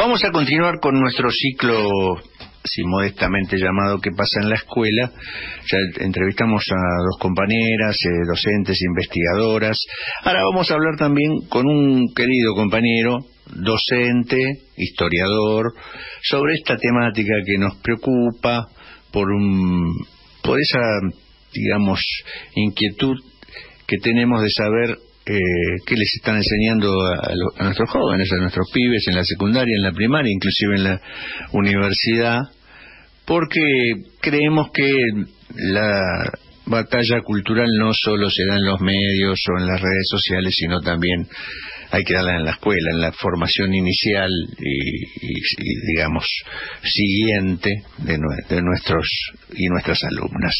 Vamos a continuar con nuestro ciclo, si modestamente llamado ¿Qué pasa en la escuela? Ya entrevistamos a dos compañeras, eh, docentes, investigadoras. Ahora vamos a hablar también con un querido compañero, docente, historiador, sobre esta temática que nos preocupa por un, por esa, digamos, inquietud que tenemos de saber eh, qué les están enseñando a, nuestros jóvenes, a nuestros pibes en la secundaria, en la primaria, inclusive en la universidad, porque creemos que la batalla cultural no solo se da en los medios o en las redes sociales, sino también hay que darla en la escuela, en la formación inicial y, digamos, siguiente de, nuestros y nuestras alumnas.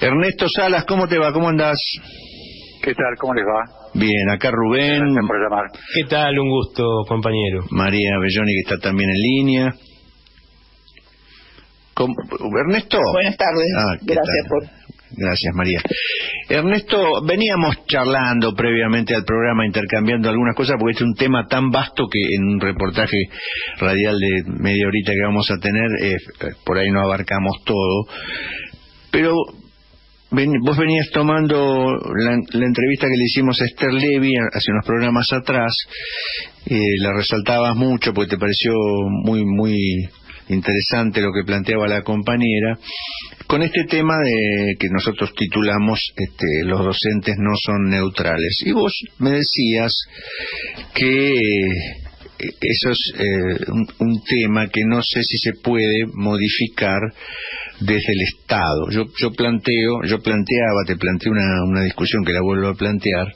Ernesto Salas, ¿cómo te va? ¿Cómo andás? ¿Qué tal? ¿Cómo les va? Bien, acá Rubén. Gracias por llamar. ¿Qué tal? Un gusto, compañero. María Belloni, que está también en línea. Ernesto. Buenas tardes. Ah, Gracias por. Gracias, María. Ernesto, veníamos charlando previamente al programa, intercambiando algunas cosas, porque este es un tema tan vasto que en un reportaje radial de media horita que vamos a tener, eh, por ahí no abarcamos todo. Pero vos venías tomando la, entrevista que le hicimos a Esther Levy hace unos programas atrás, eh, la resaltabas mucho porque te pareció muy, muy interesante lo que planteaba la compañera, con este tema de que nosotros titulamos este, los docentes no son neutrales. Y vos me decías que eso es eh, un, tema que no sé si se puede modificar desde el Estado. Yo, yo planteo, yo planteaba, te planteé una, una discusión que la vuelvo a plantear,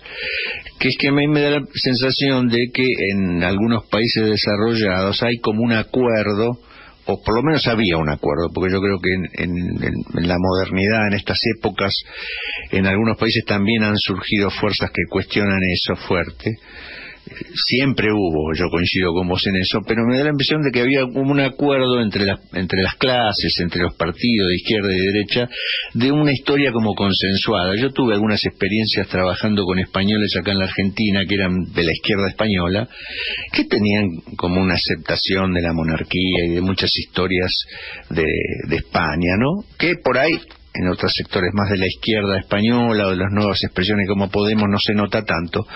que es que a mí me da la sensación de que en algunos países desarrollados hay como un acuerdo o por lo menos había un acuerdo, porque yo creo que en, la modernidad, en estas épocas, en algunos países también han surgido fuerzas que cuestionan eso fuerte, siempre hubo, yo coincido con vos en eso, pero me da la impresión de que había un acuerdo entre, entre las clases, entre los partidos de izquierda y derecha, de una historia como consensuada. Yo tuve algunas experiencias trabajando con españoles acá en la Argentina, que eran de la izquierda española, que tenían como una aceptación de la monarquía y de muchas historias de, de España, ¿no? Que por ahí en otros sectores más de la izquierda española o de las nuevas expresiones como Podemos no se nota tanto,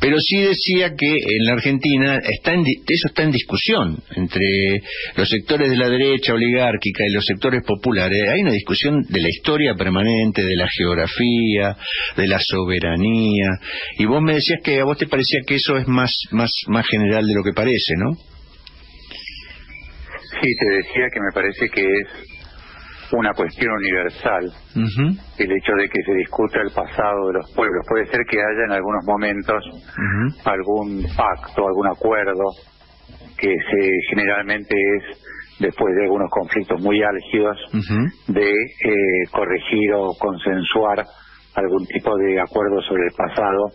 pero sí decía que en la Argentina está eso está en discusión entre los sectores de la derecha oligárquica y los sectores populares. Hay una discusión de la historia permanente, de la geografía, de la soberanía, y vos me decías que a vos te parecía que eso es más, más, más general de lo que parece, ¿no? Sí, te decía que me parece que es una cuestión universal el hecho de que se discuta el pasado de los pueblos. Puede ser que haya en algunos momentos algún pacto, algún acuerdo que se generalmente es después de algunos conflictos muy álgidos de eh, corregir o consensuar algún tipo de acuerdo sobre el pasado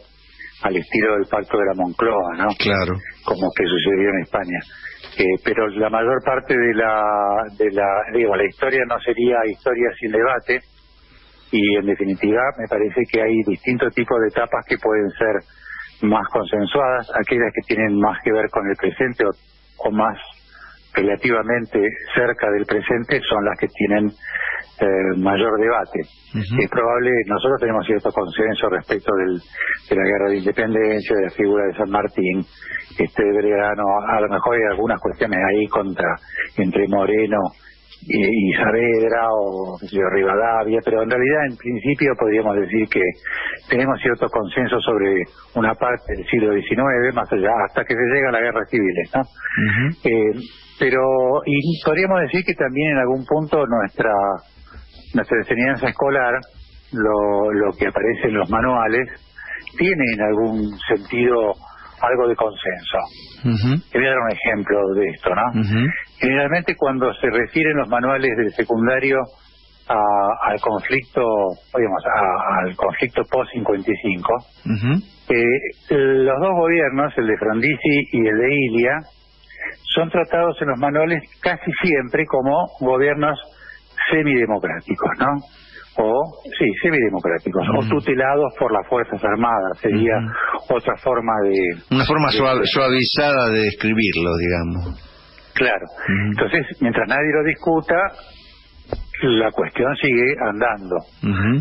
al estilo del pacto de la Moncloa, ¿no? Claro. Como que sucedió en España. Eh, pero la mayor parte de la, de la, digo, la historia no sería historia sin debate y en definitiva me parece que hay distintos tipos de etapas que pueden ser más consensuadas, aquellas que tienen más que ver con el presente o, más relativamente cerca del presente son las que tienen eh, mayor debate. Es probable, nosotros tenemos cierto consenso respecto del, de la guerra de independencia, de la figura de San Martín, este Belgrano, a lo mejor hay algunas cuestiones ahí contra entre Moreno y, Saavedra o Rivadavia, pero en realidad en principio podríamos decir que tenemos cierto consenso sobre una parte del siglo XIX, más allá, hasta que se llega a la guerra civil, ¿no? eh, pero, y podríamos decir que también en algún punto nuestra, nuestra enseñanza escolar, lo, lo que aparece en los manuales, tiene en algún sentido algo de consenso. voy a dar un ejemplo de esto, ¿no? Generalmente cuando se refieren los manuales del secundario al conflicto, digamos, al conflicto post-55, eh, los dos gobiernos, el de Frondizi y el de Ilia, son tratados en los manuales casi siempre como gobiernos semidemocráticos, ¿no? O, sí, semidemocráticos, o tutelados por las Fuerzas Armadas, sería otra forma de... Una forma suavizada de describirlo, digamos. Claro. Entonces, mientras nadie lo discuta, la cuestión sigue andando.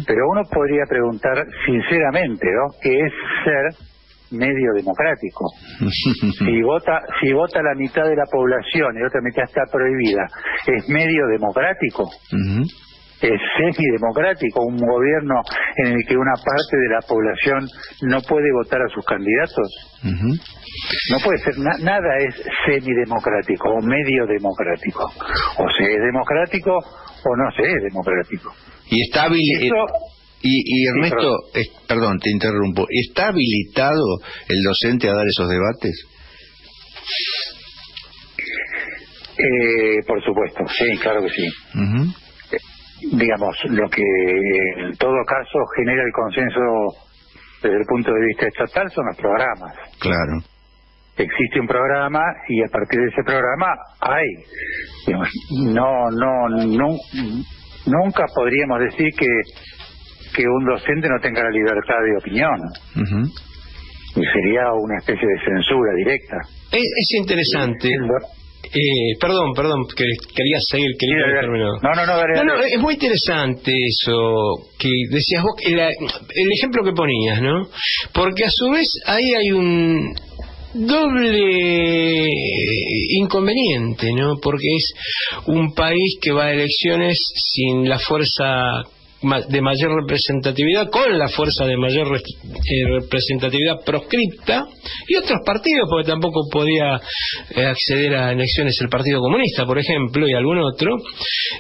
Pero uno podría preguntar sinceramente, ¿no? ¿Qué es ser medio democrático? si vota si vota la mitad de la población y otra mitad está prohibida, ¿es medio democrático? Es semidemocrático, un gobierno en el que una parte de la población no puede votar a sus candidatos. No puede ser, nada es semidemocrático o medio democrático. O se es democrático o no se es democrático. Y está habilitado. Y, Ernesto, perdón. te interrumpo, ¿está habilitado el docente a dar esos debates? Eh, por supuesto, sí, claro que sí digamos, lo que en todo caso genera el consenso desde el punto de vista estatal son los programas. Claro. Existe un programa y a partir de ese programa hay, digamos, no, no, no, nunca podríamos decir que que un docente no tenga la libertad de opinión. Y sería una especie de censura directa. Es, interesante. Eh, perdón, perdón, que quería seguir, quería No, no, no, no, es muy interesante eso que decías vos, el, el ejemplo que ponías, ¿no? Porque a su vez ahí hay un doble inconveniente, ¿no? Porque es un país que va a elecciones sin la fuerza de mayor representatividad con la fuerza de mayor eh, representatividad proscripta y otros partidos porque tampoco podía eh, acceder a elecciones el Partido Comunista por ejemplo y algún otro.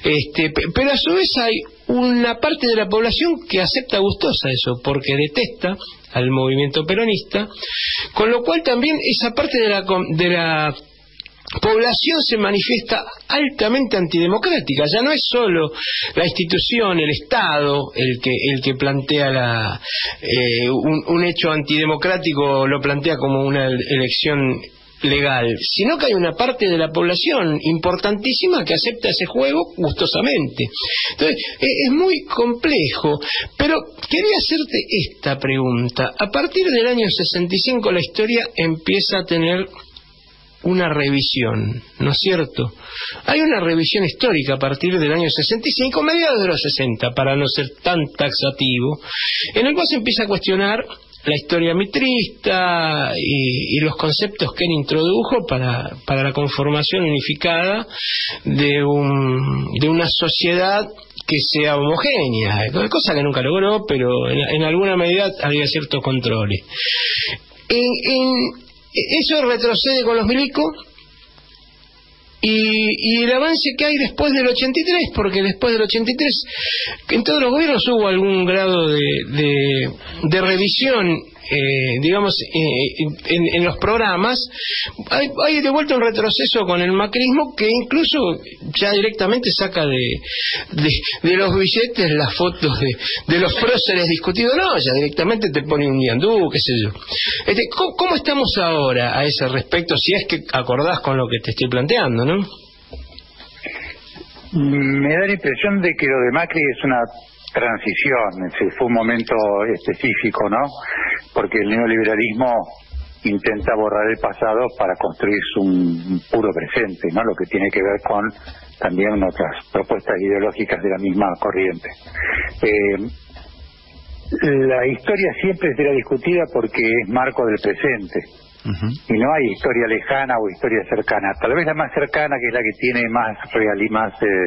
Este pero a su vez hay una parte de la población que acepta gustosa eso porque detesta al movimiento peronista con lo cual también esa parte de la de la población se manifiesta altamente antidemocrática. Ya no es solo la institución, el Estado, el que, el que plantea la, eh, un, hecho antidemocrático, lo plantea como una elección legal, sino que hay una parte de la población importantísima que acepta ese juego gustosamente. Entonces, e, es muy complejo, pero quería hacerte esta pregunta. A partir del año 65 la historia empieza a tener una revisión, ¿no es cierto? Hay una revisión histórica a partir del año 65, mediados de los 60, para no ser tan taxativo, en el cual se empieza a cuestionar la historia mitrista y, los conceptos que él introdujo para, para la conformación unificada de, un, de una sociedad que sea homogénea, cosa que nunca logró, pero en, alguna medida había ciertos controles. en, eso retrocede con los milicos. Y, el avance que hay después del 83, porque después del 83 en todos los gobiernos hubo algún grado de, de revisión eh, digamos, eh, en, los programas, hay, hay, de vuelta un retroceso con el macrismo que incluso ya directamente saca de, de, los billetes las fotos de, de los próceres discutidos, no, ya directamente te pone un yandú, qué sé yo. Este, ¿cómo, estamos ahora a ese respecto, si es que acordás con lo que te estoy planteando, no? Me da la impresión de que lo de Macri es una transición, fue un momento específico, ¿no? Porque el neoliberalismo intenta borrar el pasado para construir un puro presente, ¿no? Lo que tiene que ver con también otras propuestas ideológicas de la misma corriente. Eh, la historia siempre será discutida porque es marco del presente. Y no hay historia lejana o historia cercana. Tal vez la más cercana, que es la que tiene más real y más eh,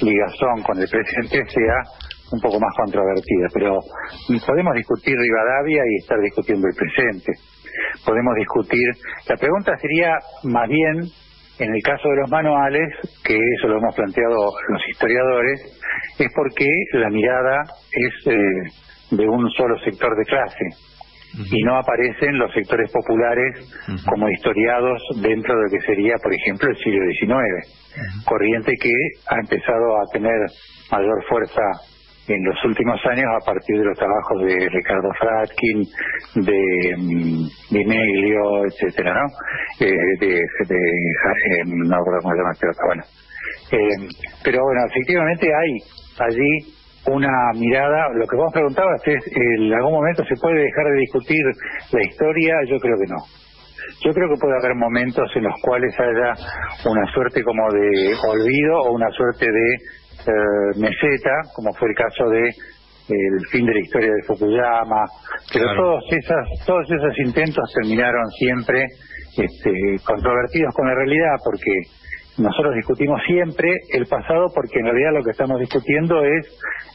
ligazón con el presente, sea un poco más controvertida, pero podemos discutir Rivadavia y estar discutiendo el presente. Podemos discutir, la pregunta sería más bien, en el caso de los manuales, que eso lo hemos planteado los historiadores, es porque la mirada es eh, de un solo sector de clase y no aparecen los sectores populares como historiados dentro de lo que sería, por ejemplo, el siglo XIX, corriente que ha empezado a tener mayor fuerza en los últimos años a partir de los trabajos de Ricardo Fratkin, de, mm, de etcétera, ¿no? Eh, de, de, eh, no recuerdo cómo se llama este bueno. Eh, pero bueno, efectivamente hay allí una mirada, lo que vos preguntabas es, ¿en algún momento se puede dejar de discutir la historia? Yo creo que no. Yo creo que puede haber momentos en los cuales haya una suerte como de olvido o una suerte de eh, meseta, como fue el caso de el fin de la historia de Fukuyama, pero todos esas, todos esos intentos terminaron siempre este, controvertidos con la realidad, porque nosotros discutimos siempre el pasado, porque en realidad lo que estamos discutiendo es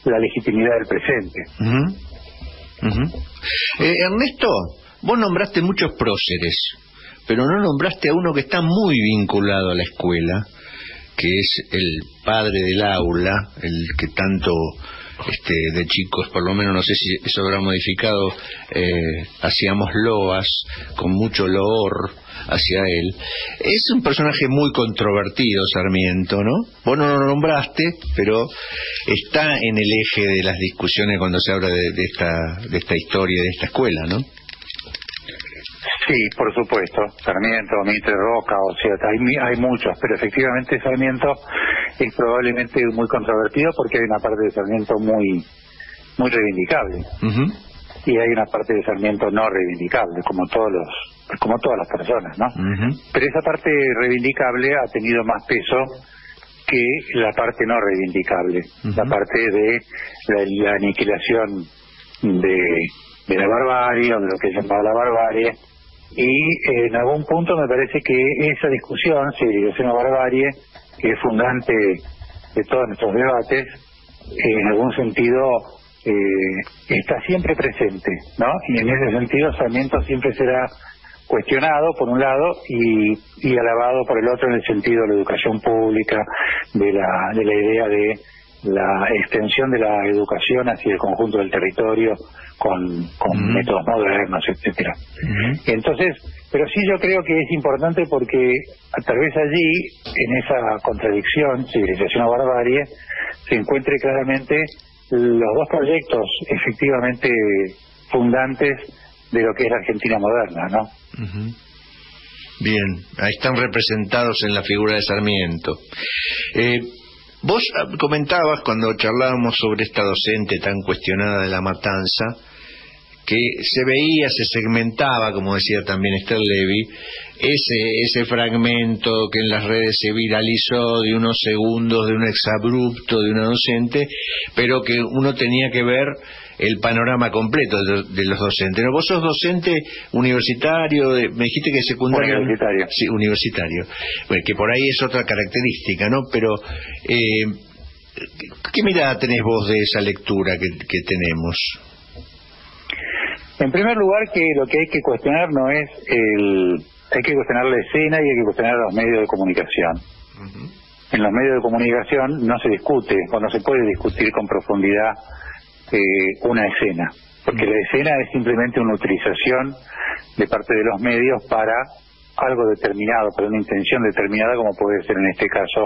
la legitimidad del presente. Eh, Ernesto, vos nombraste muchos próceres, pero no nombraste a uno que está muy vinculado a la escuela, que es el padre del aula, el que tanto este, de chicos, por lo menos no sé si eso habrá modificado, eh, hacíamos loas con mucho loor hacia él. Es un personaje muy controvertido, Sarmiento, ¿no? Vos no lo nombraste, pero está en el eje de las discusiones cuando se habla de, esta, de esta historia, de esta escuela, ¿no? Sí, por supuesto. Sarmiento, Mitre Roca, o sea, hay, hay muchos, pero efectivamente Sarmiento es probablemente muy controvertido porque hay una parte de Sarmiento muy muy reivindicable. Y hay una parte de Sarmiento no reivindicable, como todos los como todas las personas, ¿no? Pero esa parte reivindicable ha tenido más peso que la parte no reivindicable, la parte de la, aniquilación de, de la barbarie o de lo que se llama la barbarie y en algún punto me parece que esa discusión, civilización o barbarie, que es fundante de todos nuestros debates, en algún sentido eh, está siempre presente, ¿no? Y en ese sentido Sarmiento siempre será cuestionado por un lado y, y alabado por el otro en el sentido de la educación pública, de la, de la idea de la extensión de la educación hacia el conjunto del territorio con, con métodos modernos, etcétera. Entonces, pero sí yo creo que es importante porque tal vez allí, en esa contradicción, civilización o barbarie, se encuentre claramente los dos proyectos efectivamente fundantes de lo que es la Argentina moderna, ¿no? Bien, ahí están representados en la figura de Sarmiento. Eh, Vos ah, comentabas cuando charlábamos sobre esta docente tan cuestionada de la matanza, que se veía, se segmentaba, como decía también Esther Levy, ese, ese fragmento que en las redes se viralizó de unos segundos de un exabrupto de una docente, pero que uno tenía que ver el panorama completo de, los docentes. ¿no? Vos sos docente universitario, me dijiste que secundario. Universitario. Sí, universitario. Bueno, que por ahí es otra característica, ¿no? Pero, eh, ¿qué mirada tenés vos de esa lectura que, tenemos? En primer lugar, que lo que hay que cuestionar no es el. Hay que cuestionar la escena y hay que cuestionar los medios de comunicación. En los medios de comunicación no se discute o no se puede discutir con profundidad eh, una escena, porque la escena es simplemente una utilización de parte de los medios para algo determinado, para una intención determinada, como puede ser en este caso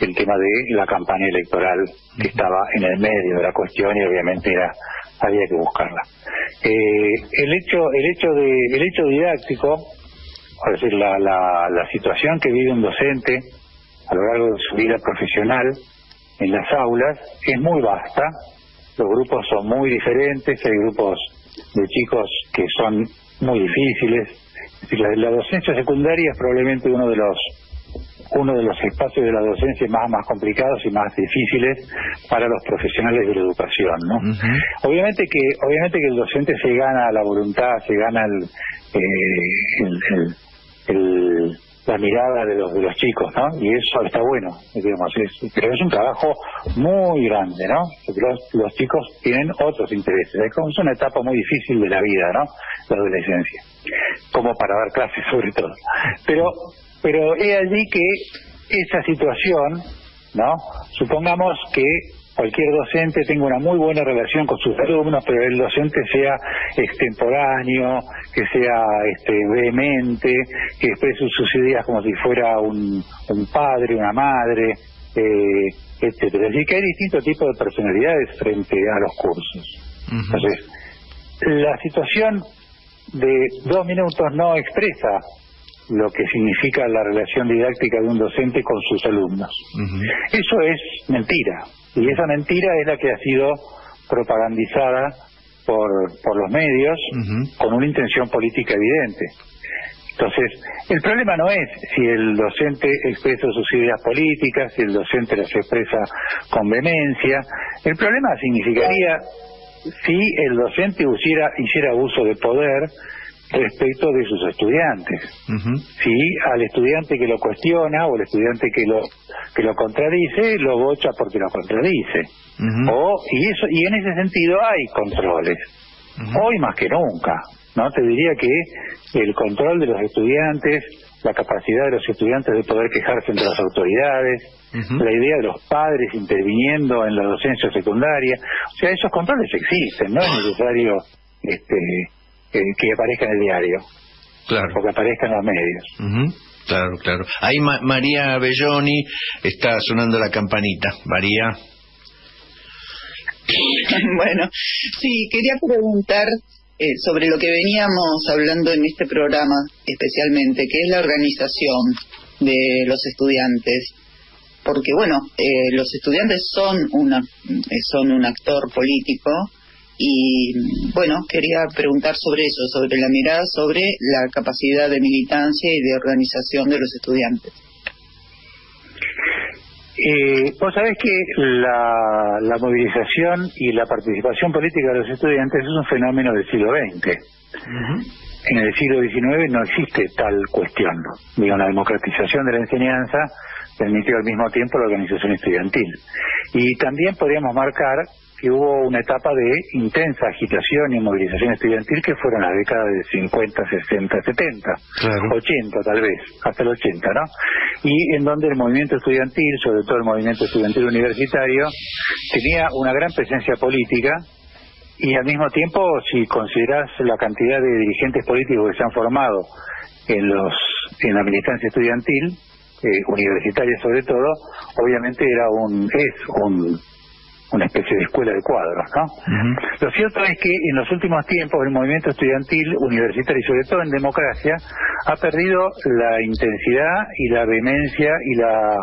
el tema de la campaña electoral que estaba en el medio de la cuestión y obviamente era había que buscarla. Eh, el hecho el hecho de el hecho didáctico, es decir, la, la, la situación que vive un docente a lo largo de su vida profesional en las aulas es muy vasta los grupos son muy diferentes, hay grupos de chicos que son muy difíciles. la, docencia secundaria es probablemente uno de los uno de los espacios de la docencia más más complicados y más difíciles para los profesionales de la educación, ¿no? Obviamente que obviamente que el docente se gana la voluntad, se gana el, eh, el la mirada de los de los chicos, ¿no? Y eso está bueno, digamos, es, pero es un trabajo muy grande, ¿no? Porque los, chicos tienen otros intereses. Es una etapa muy difícil de la vida, ¿no? La adolescencia, como para dar clases sobre todo. Pero, pero es allí que esa situación, ¿no? Supongamos que cualquier docente tenga una muy buena relación con sus alumnos, pero el docente sea extemporáneo, que sea este, vehemente, que exprese sus ideas como si fuera un, un padre, una madre, eh, etcétera. Así que hay distintos tipos de personalidades frente a los cursos. Entonces, la situación de dos minutos no expresa lo que significa la relación didáctica de un docente con sus alumnos. Eso es mentira, y esa mentira es la que ha sido propagandizada por, por los medios con una intención política evidente. Entonces, el problema no es si el docente expresa sus ideas políticas, si el docente las expresa con vehemencia. El problema significaría si el docente hiciera, hiciera uso de poder respecto de sus estudiantes. Si al estudiante que lo cuestiona o al estudiante que lo que lo contradice, lo bocha porque lo contradice. o, y, eso, y en ese sentido hay controles. Hoy más que nunca. ¿no? Te diría que el control de los estudiantes, la capacidad de los estudiantes de poder quejarse entre las autoridades, la idea de los padres interviniendo en la docencia secundaria, o sea, esos controles existen, no es necesario este, que aparezca en el diario, claro. o que aparezca en los medios. Claro, claro. Ahí María Belloni está sonando la campanita. María. bueno, sí, quería preguntar eh, sobre lo que veníamos hablando en este programa especialmente, que es la organización de los estudiantes. Porque, bueno, eh, los estudiantes son, una, son un actor político y, bueno, quería preguntar sobre eso, sobre la mirada sobre la capacidad de militancia y de organización de los estudiantes. Eh, Vos sabés que la, la, movilización y la participación política de los estudiantes es un fenómeno del siglo XX. En el siglo XIX no existe tal cuestión. Digo, la democratización de la enseñanza permitió al mismo tiempo la organización estudiantil. Y también podríamos marcar que hubo una etapa de intensa agitación y movilización estudiantil que fueron las décadas de 50, 60, 70, 80 tal vez, hasta el 80, ¿no? Y en donde el movimiento estudiantil, sobre todo el movimiento estudiantil universitario, tenía una gran presencia política y al mismo tiempo, si consideras la cantidad de dirigentes políticos que se han formado en los en la militancia estudiantil, eh, universitaria sobre todo, obviamente era un es un una especie de escuela de cuadros, ¿no? Lo cierto es que en los últimos tiempos el movimiento estudiantil universitario y sobre todo en democracia ha perdido la intensidad y la vehemencia y la,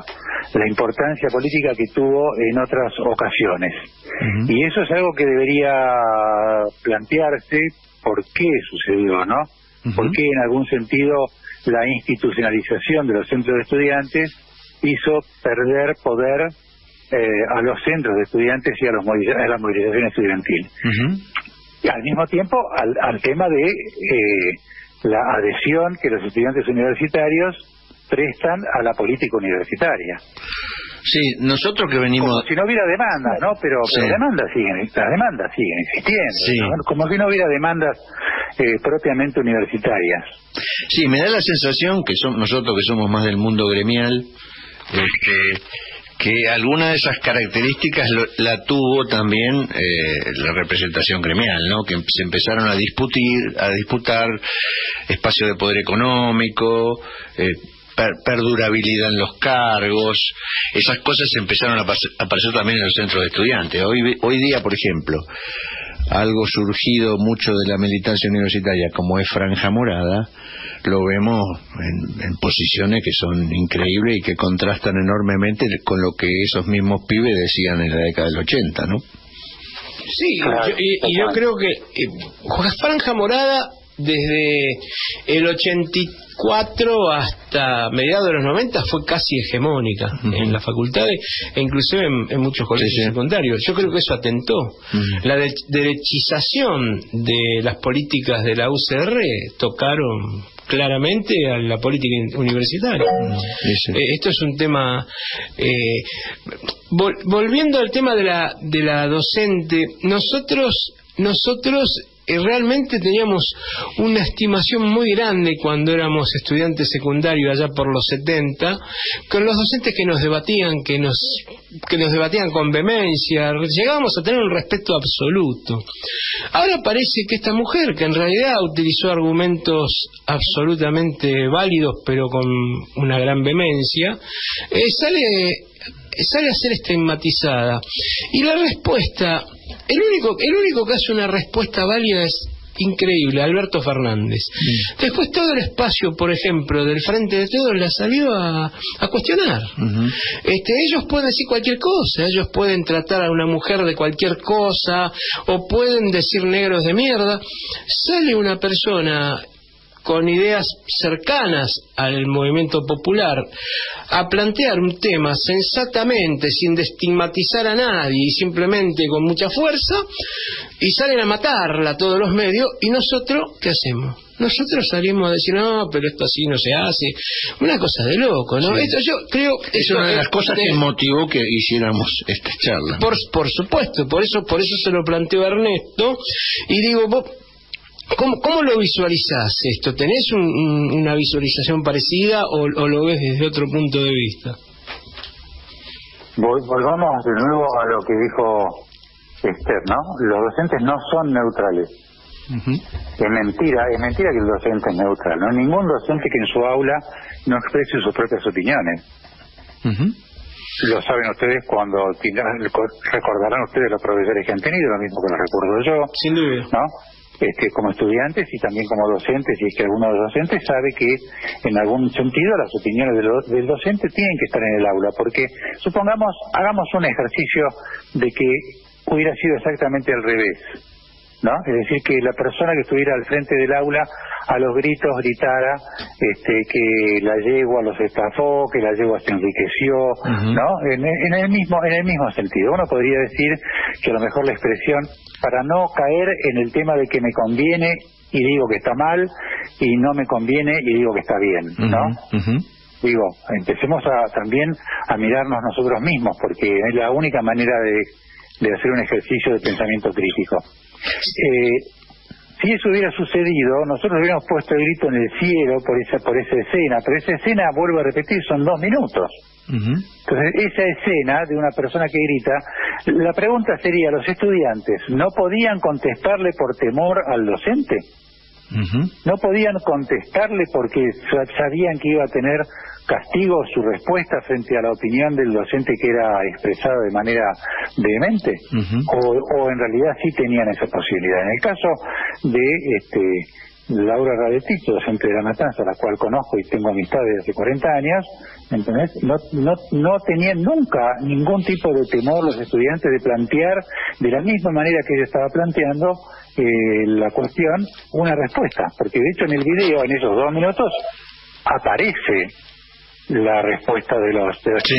la importancia política que tuvo en otras ocasiones. Y eso es algo que debería plantearse por qué sucedió, ¿no? ¿Por qué en algún sentido la institucionalización de los centros de estudiantes hizo perder poder eh, a los centros de estudiantes y a, los a la movilización estudiantil. Y al mismo tiempo al, tema de eh, la adhesión que los estudiantes universitarios prestan a la política universitaria. Sí, nosotros que venimos... Como si no hubiera demanda, ¿no? Pero, las demandas siguen, las demandas siguen existiendo. Como si no hubiera demandas eh, propiamente universitarias. Sí, me da la sensación que son, nosotros que somos más del mundo gremial, este, que alguna de esas características la tuvo también eh, la representación gremial, ¿no? Que se empezaron a disputir, a disputar espacio de poder económico, eh, perdurabilidad en los cargos, esas cosas empezaron a aparecer también en los centros de estudiantes. Hoy, hoy día, por ejemplo, algo surgido mucho de la militancia universitaria como es Franja Morada, lo vemos en, posiciones que son increíbles y que contrastan enormemente con lo que esos mismos pibes decían en la década del 80, ¿no? Sí, y, yo creo que eh, Franja Morada desde el 84 hasta mediados de los 90 fue casi hegemónica en las facultades e inclusive en, muchos colegios secundarios. Yo creo que eso atentó. La derechización de las políticas de la UCR tocaron claramente a la política universitaria. Eh, esto es un tema. Eh, volviendo al tema de la, de la docente, nosotros nosotros realmente teníamos una estimación muy grande cuando éramos estudiantes secundarios allá por los 70, con los docentes que nos debatían, que nos, que nos debatían con vehemencia, llegábamos a tener un respeto absoluto. Ahora parece que esta mujer, que en realidad utilizó argumentos absolutamente válidos, pero con una gran vehemencia, eh, sale sale a ser estigmatizada. Y la respuesta el único, el único que hace una respuesta válida es increíble, Alberto Fernández. Después todo el espacio, por ejemplo, del Frente de Todos la salió a, a cuestionar. este, ellos pueden decir cualquier cosa, ellos pueden tratar a una mujer de cualquier cosa, o pueden decir negros de mierda. Sale una persona con ideas cercanas al movimiento popular, a plantear un tema sensatamente, sin estigmatizar a nadie y simplemente con mucha fuerza, y salen a matarla a todos los medios, y nosotros, ¿qué hacemos? Nosotros salimos a decir, no, pero esto así no se hace. Una cosa de loco, ¿no? Esto yo creo... Es una de las cosas que motivó que hiciéramos esta charla. Por, por supuesto, por eso, por eso se lo planteó Ernesto, y digo, vos, ¿Cómo, ¿Cómo, lo visualizás esto? ¿Tenés una visualización parecida o, lo ves desde otro punto de vista? Volvamos de nuevo a lo que dijo Esther, ¿no? Los docentes no son neutrales. Es mentira, es mentira que el docente es neutral, ¿no? Ningún docente que en su aula no exprese sus propias opiniones. Lo saben ustedes cuando recordarán ustedes los profesores que han tenido, lo mismo que lo recuerdo yo. Sin duda. ¿No? Este, como estudiantes y también como docentes, y es que alguno de los docentes sabe que en algún sentido las opiniones del, docente tienen que estar en el aula, porque supongamos, hagamos un ejercicio de que hubiera sido exactamente al revés. ¿No? Es decir, que la persona que estuviera al frente del aula a los gritos gritara este, que la yegua los estafó, que la yegua se enriqueció, ¿no? En, en, el mismo en el mismo sentido. Uno podría decir que a lo mejor la expresión para no caer en el tema de que me conviene y digo que está mal y no me conviene y digo que está bien, ¿no? Digo, empecemos a, también a mirarnos nosotros mismos porque es la única manera de, de hacer un ejercicio de pensamiento crítico. Eh, si eso hubiera sucedido, nosotros hubiéramos puesto el grito en el cielo por esa, por esa escena, pero esa escena, vuelvo a repetir, son dos minutos. Entonces, esa escena de una persona que grita, la pregunta sería, ¿los estudiantes no podían contestarle por temor al docente? No podían contestarle porque sabían que iba a tener castigo su respuesta frente a la opinión del docente que era expresada de manera vehemente, o, en realidad sí tenían esa posibilidad. En el caso de este, Laura Radetito, docente de la Matanza, la cual conozco y tengo amistad desde hace 40 años, No, no, no tenían nunca ningún tipo de temor los estudiantes de plantear de la misma manera que ella estaba planteando eh, la cuestión una respuesta, porque de hecho en el video, en esos dos minutos, aparece la respuesta de los, de sí,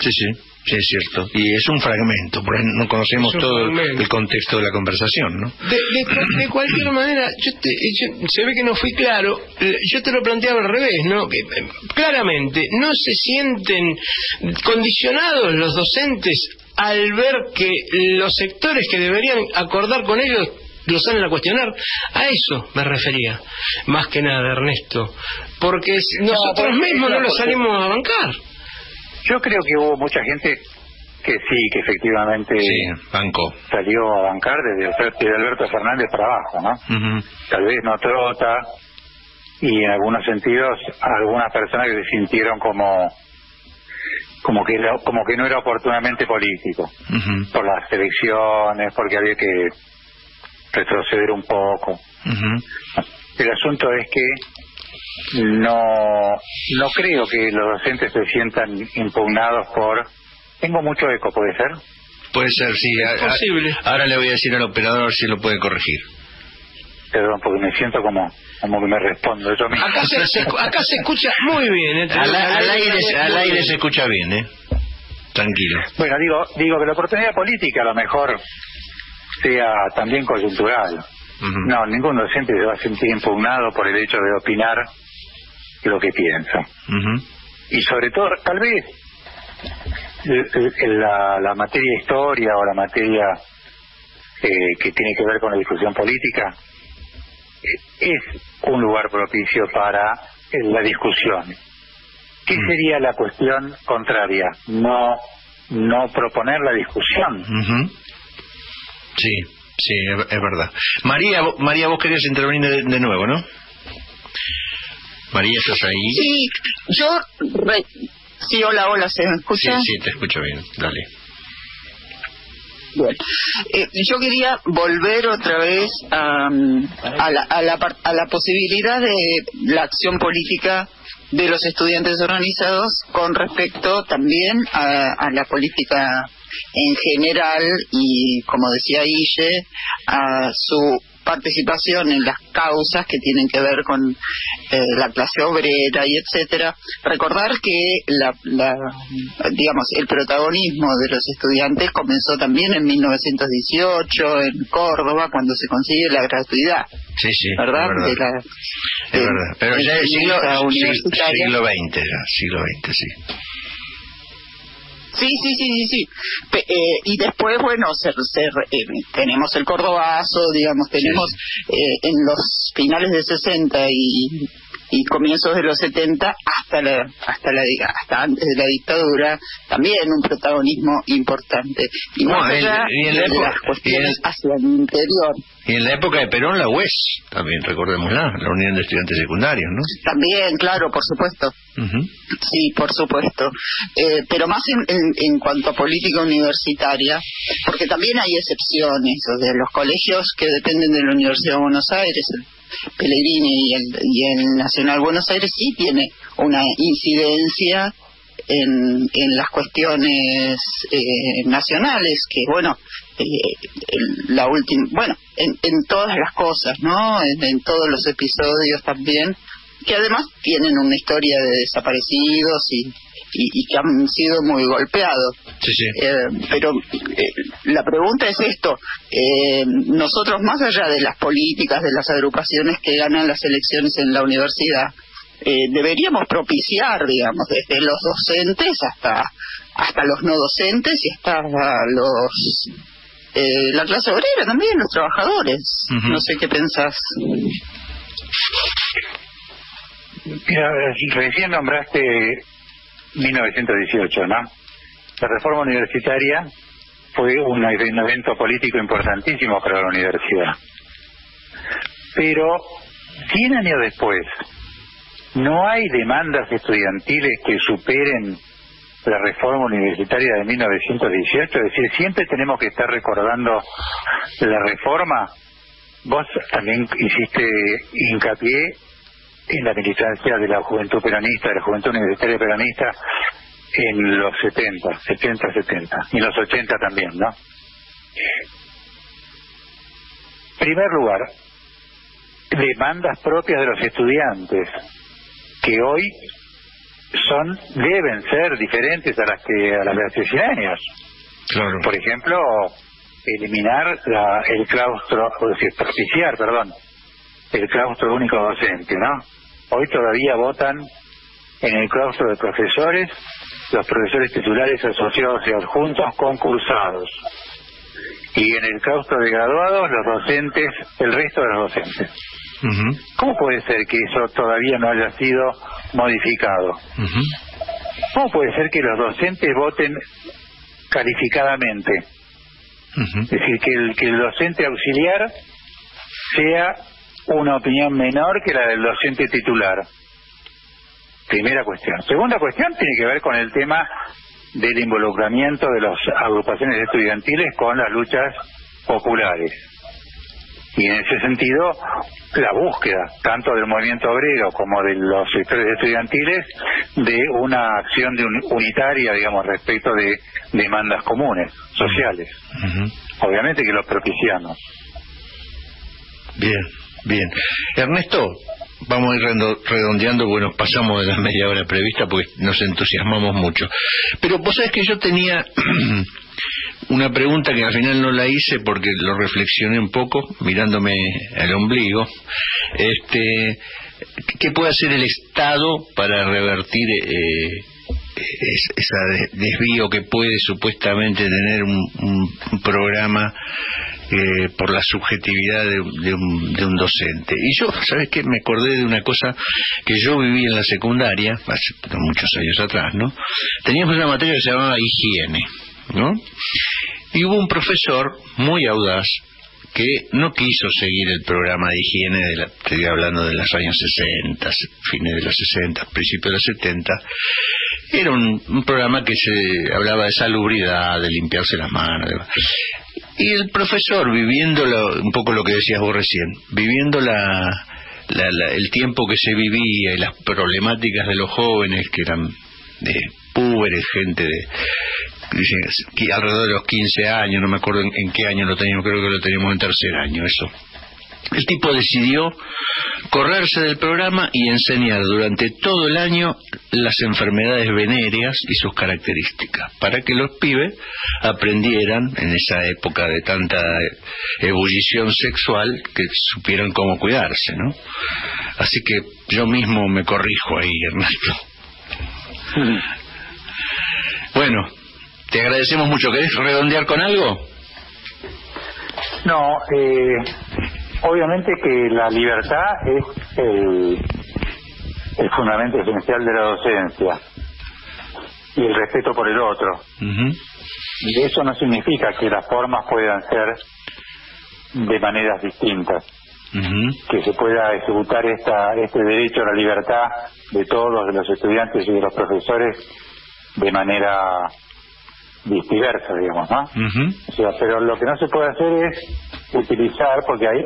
Sí, sí, sí, es cierto. Y es un fragmento, porque no conocemos todo el contexto de la conversación, ¿no? De, cualquier manera, yo se ve que no fui claro, eh, yo te lo planteaba al revés, ¿no? Que, eh, claramente, no se sienten condicionados los docentes al ver que los sectores que deberían acordar con ellos lo salen a cuestionar. A eso me refería, más que nada, Ernesto. Porque nosotros mismos no lo salimos a bancar. Yo creo que hubo mucha gente que sí, que efectivamente salió a bancar desde, Alberto Fernández para abajo, ¿no? Tal vez no trota y en algunos sentidos algunas personas que se sintieron como como que como que no era oportunamente político por las elecciones porque había que retroceder un poco. El asunto es que no, no creo que los docentes se sientan impugnados por... Tengo mucho eco, ¿puede ser? Puede ser, sí. Es posible. Ahora le voy a decir al operador si lo puede corregir. Perdón, porque me siento como como que me respondo yo Acá se, acá se escucha muy bien. ¿eh? Al, aire, al aire se escucha bien, ¿eh? Tranquilo. Bueno, digo, digo que la oportunidad política a lo mejor sea también coyuntural. No, ningún docente se va a sentir impugnado por el hecho de opinar lo que piensa. Y sobre todo, tal vez, la, la materia historia o la materia eh, que tiene que ver con la discusión política eh, es un lugar propicio para eh, la discusión. ¿Qué sería la cuestión contraria? No, no proponer la discusión. Sí, sí, es, verdad. María, María, vos querías intervenir de, nuevo, ¿no? María, ¿estás ahí? Sí, yo... Sí, hola, hola, ¿se me escucha? Sí, sí, te escucho bien, dale. Bueno, eh, yo quería volver otra vez a, a, la, a, la, a la posibilidad de la acción política de los estudiantes organizados con respecto también a, a la política en general y, como decía Ille, a su participación en las causas que tienen que ver con eh, la clase obrera y etcétera. Recordar que la, digamos el protagonismo de los estudiantes comenzó también en 1918 en Córdoba cuando se consigue la gratuidad. Sí, sí, ¿verdad? Es verdad. De la, es verdad. Pero ya es siglo, siglo XX, ya, siglo XX, sí. Sí, sí, sí, sí, sí. eh, y después, bueno, ser, ser, eh, tenemos el cordobazo, digamos, tenemos eh, en los finales de 60 y, y comienzos de los 70 hasta la, hasta la hasta antes de la dictadura también un protagonismo importante y más allá y en de la época- las cuestiones en- hacia el interior Y en la época de Perón, la UES, también recordémosla, la Unión de Estudiantes Secundarios, ¿no? también claro por supuesto Ujú. Sí, por supuesto. Eh, pero más en, en, en cuanto a política universitaria, porque también hay excepciones. O sea, los colegios que dependen de la Universidad de Buenos Aires, el Pellegrini y el, y el Nacional Buenos Aires, sí tiene una incidencia en, en las cuestiones eh, nacionales, que bueno, eh, la última, bueno, en, en todas las cosas, ¿no? En todos los episodios también que además tienen una historia de desaparecidos y, y, y que han sido muy golpeados. Sí, sí. Eh, pero eh, la pregunta es esto, eh, nosotros más allá de las políticas, de las agrupaciones que ganan las elecciones en la universidad, eh, deberíamos propiciar, digamos, desde los docentes hasta hasta los no docentes y hasta los eh, la clase obrera también, los trabajadores. No sé qué pensás. Mira, recién nombraste 1918, ¿no? La reforma universitaria fue un, evento político importantísimo para la universidad. Pero 100 años después, no hay demandas estudiantiles que superen la reforma universitaria de 1918, es decir, siempre tenemos que estar recordando la reforma. Vos también hiciste hincapié en la militancia de la juventud peronista, de la juventud universitaria peronista en los 70, 70, 70, y en los 80 también, ¿no? primer lugar, demandas propias de los estudiantes, que hoy son, deben ser diferentes a las que a las de hace 100 años. Claro. Por ejemplo, eliminar la, el claustro, o decir, propiciar, perdón, el claustro único docente, ¿no? Hoy todavía votan en el claustro de profesores los profesores titulares asociados y adjuntos concursados. Y en el claustro de graduados los docentes, el resto de los docentes. ¿Cómo puede ser que eso todavía no haya sido modificado? ¿Cómo puede ser que los docentes voten calificadamente? Es decir, que el, que el docente auxiliar sea una opinión menor que la del docente titular. Primera cuestión. Segunda cuestión tiene que ver con el tema del involucramiento de las agrupaciones estudiantiles con las luchas populares. Y en ese sentido, la búsqueda, tanto del movimiento obrero como de los sectores estudiantiles, de una acción de un- unitaria, digamos, respecto de demandas comunes, sociales. Obviamente que lo propiciamos. Bien, bien. Ernesto, vamos a ir redondeando, bueno, pasamos de la media hora prevista porque nos entusiasmamos mucho. Pero vos sabés que yo tenía una pregunta que al final no la hice porque lo reflexioné un poco mirándome al ombligo. Este, ¿Qué puede hacer el Estado para revertir eh, es- esa de- desvío que puede supuestamente tener un- un programa eh, por la subjetividad de, de un, de un docente. Y yo, ¿sabes qué? Me acordé de una cosa que yo viví en la secundaria, hace muchos años atrás, ¿no? Teníamos una materia que se llamaba higiene, ¿no? Y hubo un profesor muy audaz que no quiso seguir el programa de higiene, de la, estoy hablando de los años 60, se- fines de los 60, principios de los 70, era un, programa que se hablaba de salubridad, de limpiarse las manos. Y el profesor, viviendo un poco lo que decías vos recién, viviendo la, el tiempo que se vivía y las problemáticas de los jóvenes que eran de púberes, gente de alrededor de los 15 años, no me acuerdo en, qué año lo teníamos, creo que lo teníamos en tercer año, eso. El tipo decidió correrse del programa y enseñar durante todo el año las enfermedades venéreas y sus características, para que los pibes aprendieran en esa época de tanta ebullición sexual que supieran cómo cuidarse, ¿no? Así que yo mismo me corrijo ahí, Ernesto. Bueno, te agradecemos mucho. ¿Querés redondear con algo? No, eh, obviamente que la libertad es el, fundamento esencial de la docencia y el respeto por el otro. Y eso no significa que las formas puedan ser de maneras distintas. Que se pueda ejecutar esta, este derecho a la libertad de todos, de los estudiantes y de los profesores, de manera diversa, digamos, ¿no? O sea, pero lo que no se puede hacer es utilizar, porque hay,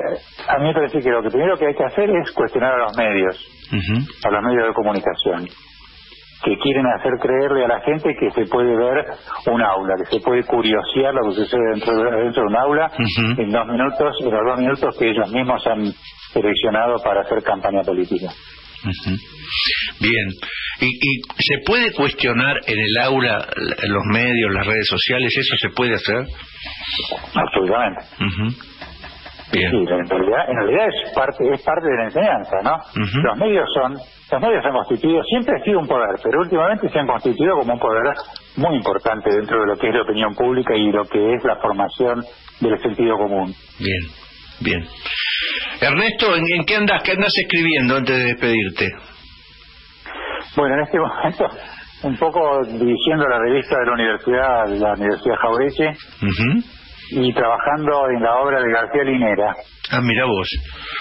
a mí me parece que lo que primero que hay que hacer es cuestionar a los medios, a los medios de comunicación, que quieren hacer creerle a la gente que se puede ver un aula, que se puede curiosear lo que sucede dentro de, dentro de un aula en dos minutos, en los dos minutos que ellos mismos han seleccionado para hacer campaña política. Bien. ¿Y, se puede cuestionar en el aula los medios, las redes sociales? ¿Eso se puede hacer? Absolutamente. Bien. Sí, en realidad, en realidad es parte es parte de la enseñanza, ¿no? Los medios son los medios se han constituido, siempre ha sido un poder, pero últimamente se han constituido como un poder muy importante dentro de lo que es la opinión pública y lo que es la formación del sentido común. Bien, bien. Ernesto, ¿en, qué andas? ¿Qué andas escribiendo antes de despedirte? Bueno, en este momento, un poco dirigiendo la revista de la universidad, la Universidad Jaureche, y trabajando en la obra de García Linera. Ah, mira vos.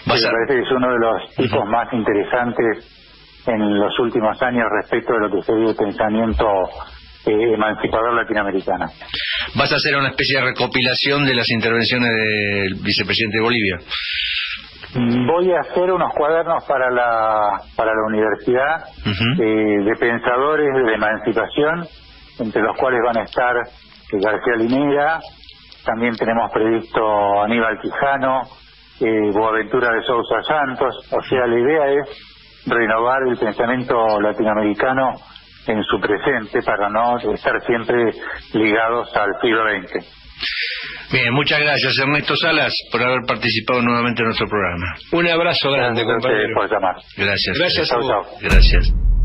me parece que es uno de los tipos más interesantes en los últimos años respecto de lo que sería el pensamiento eh, emancipador latinoamericano. ¿Vas a hacer una especie de recopilación de las intervenciones del vicepresidente de Bolivia? Voy a hacer unos cuadernos para la para la universidad eh, de pensadores de emancipación, entre los cuales van a estar García Linera, también tenemos previsto Aníbal Quijano, eh, Boaventura de Sousa Santos, o sea, la idea es renovar el pensamiento latinoamericano en su presente para no estar siempre ligados al siglo XX. Bien, muchas gracias Ernesto Salas por haber participado nuevamente en nuestro programa. Un abrazo grande, compañero. Por llamar. Gracias. Gracias. Gracias.